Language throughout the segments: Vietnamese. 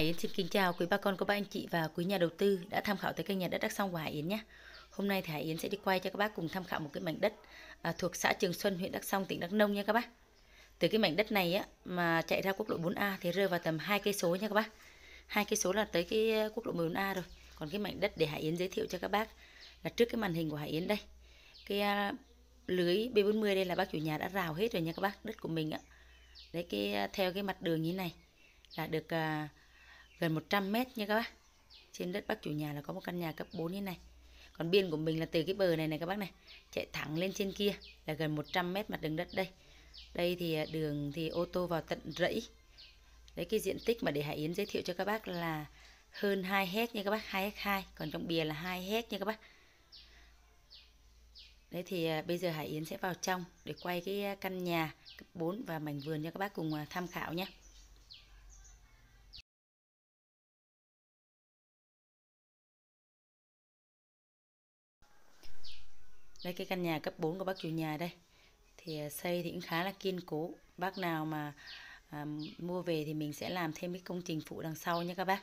Hải Yến xin kính chào quý bà con, cô bác anh chị và quý nhà đầu tư đã tham khảo tới kênh nhà đất đắc song của Hải Yến nhé. Hôm nay thì Hải Yến sẽ đi quay cho các bác cùng tham khảo một cái mảnh đất à, thuộc xã Trường Xuân, huyện Đắc Song, tỉnh Đắk Nông nha các bác. Từ cái mảnh đất này á mà chạy ra quốc lộ 4A thì rơi vào tầm hai cây số nha các bác. Hai cây số là tới cái à, quốc lộ 14A rồi. Còn cái mảnh đất để Hải Yến giới thiệu cho các bác là trước cái màn hình của Hải Yến đây. Cái à, lưới B40 đây là bác chủ nhà đã rào hết rồi nha các bác, đất của mình á, Đấy cái à, theo cái mặt đường như này là được à, gần 100 mét nha các bác. Trên đất bác chủ nhà là có một căn nhà cấp 4 như này. Còn biên của mình là từ cái bờ này này các bác này, chạy thẳng lên trên kia là gần 100 mét mặt đường đất đây. Đây thì à, đường thì ô tô vào tận rẫy. Đấy, cái diện tích mà để Hải Yến giới thiệu cho các bác là hơn 2 hecta nha các bác 2 hecta 2 còn trong bìa là 2 hecta nha các bác. Đấy thì à, bây giờ Hải Yến sẽ vào trong để quay cái à, căn nhà cấp 4 và mảnh vườn cho các bác cùng tham khảo nhé. Đây cái căn nhà cấp 4 của bác chủ nhà đây. Thì à, xây thì cũng khá là kiên cố. Bác nào mà à, mua về thì mình sẽ làm thêm cái công trình phụ đằng sau nhé các bác.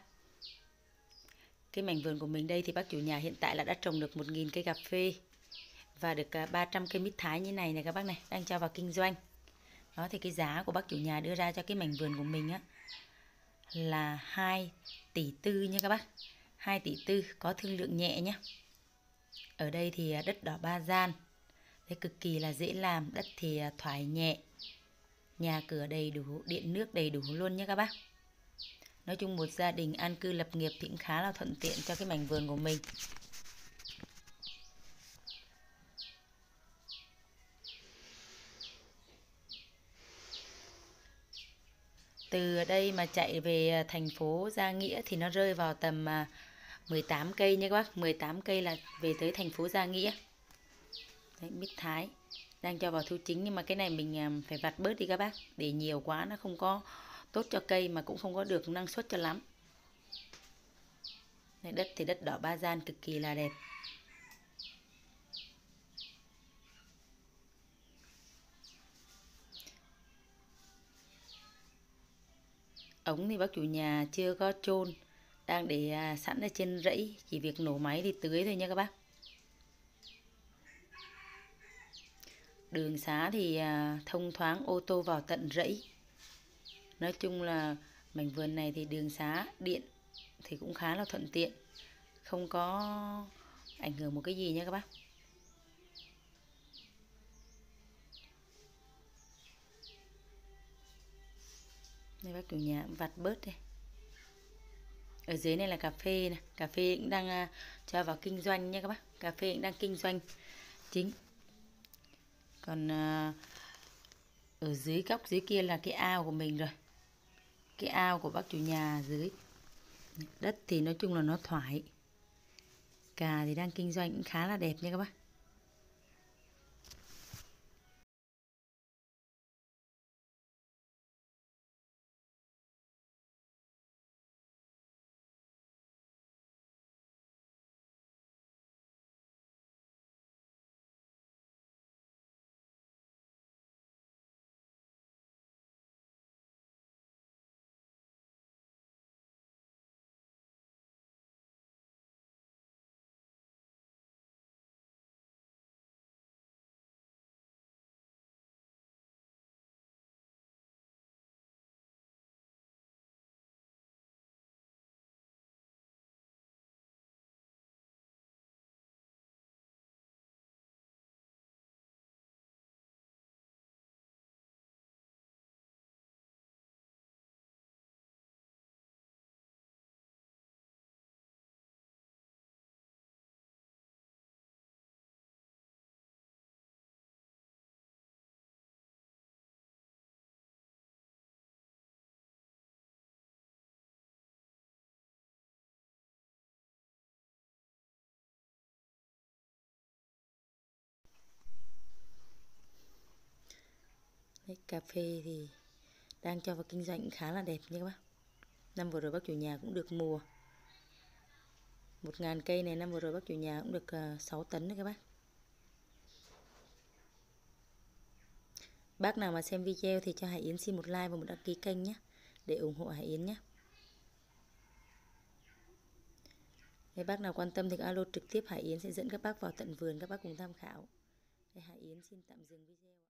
Cái mảnh vườn của mình đây thì bác chủ nhà hiện tại là đã trồng được 1.000 cây cà phê và được à, 300 cây mít thái như này này các bác này đang cho vào kinh doanh. Đó thì cái giá của bác chủ nhà đưa ra cho cái mảnh vườn của mình á là 2 tỷ tư nha các bác. 2 tỷ tư có thương lượng nhẹ nhé ở đây thì à, đất đỏ ba gian. Đấy, cực kỳ là dễ làm đất thì à, thoải nhẹ. Nhà cửa đầy đủ điện nước đầy đủ luôn nhé các bác. Nói chung một gia đình an cư lập nghiệp thì cũng khá là thuận tiện cho cái mảnh vườn của mình. Từ đây mà chạy về à, thành phố Gia Nghĩa thì nó rơi vào tầm 18 cây nha các bác. 18 cây là về tới thành phố Gia Nghĩa. Đấy, mít thái đang cho vào thu chính nhưng mà cái này mình à, phải vặt bớt đi các bác. Để nhiều quá nó không có tốt cho cây mà cũng không có được năng suất cho lắm. Đấy, đất thì đất đỏ ba gian cực kỳ là đẹp. Ống thì bác chủ nhà chưa có chôn đang để à, sẵn ở trên rẫy, chỉ việc nổ máy đi tưới thôi nha các bác. Đường xá thì à, thông thoáng ô tô vào tận rẫy. Nói chung là mảnh vườn này thì đường xá, điện thì cũng khá là thuận tiện. Không có ảnh hưởng một cái gì nha các bác. Đây, bác chủ nhà vặt bớt đây ở dưới này là cà phê này. Cà phê cũng đang uh, cho vào kinh doanh nha các bác. Cà phê cũng đang kinh doanh. Chính. Còn uh, ở dưới góc dưới kia là cái ao của mình rồi. Cái ao của bác chủ nhà dưới. Đất thì nói chung là nó thoải. Cà thì đang kinh doanh cũng khá là đẹp nha các bác. Đấy, cà phê thì đang cho vào kinh doanh khá là đẹp nha các bác năm vừa rồi bác chủ nhà cũng được mùa một ngàn cây này năm vừa rồi bác chủ nhà cũng được ờ, uh, 6 tấn đấy các bác Bác nào mà xem video thì cho Hải Yến xin một like và một đăng ký kênh nhé Để ủng hộ Hải Yến nhé Nếu bác nào quan tâm thì alo trực tiếp Hải Yến sẽ dẫn các bác vào tận vườn các bác cùng tham khảo. Hải Yến xin tạm dừng video.